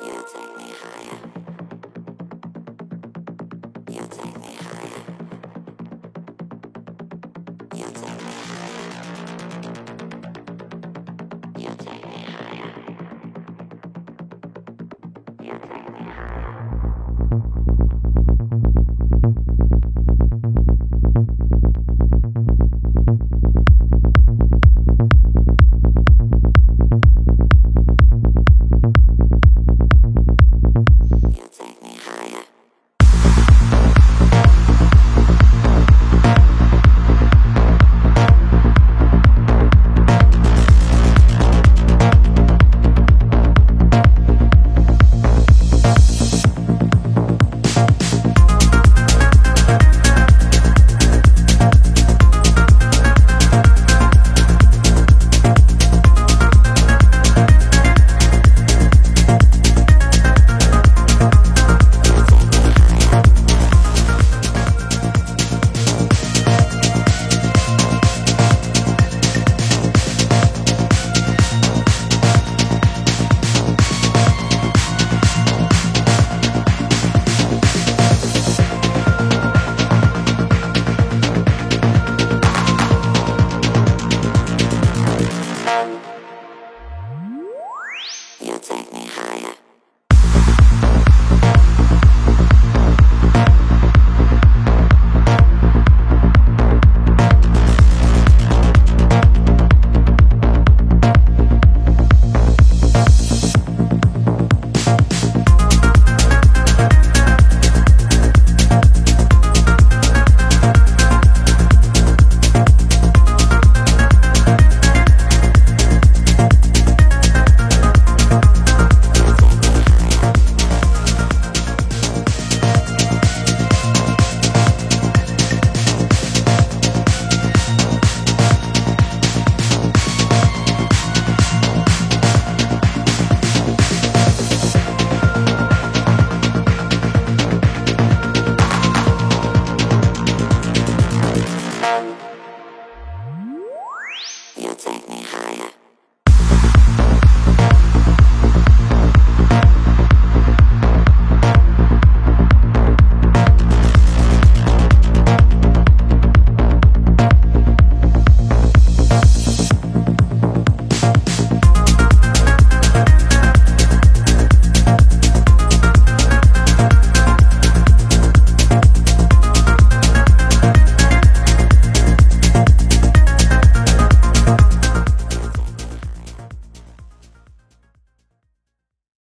Yeah.